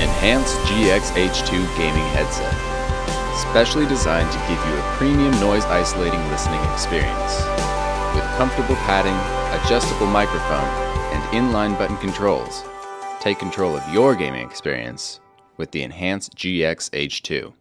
Enhanced GXH2 gaming headset. Specially designed to give you a premium noise isolating listening experience. With comfortable padding, adjustable microphone, and inline button controls, take control of your gaming experience with the Enhanced GXH2.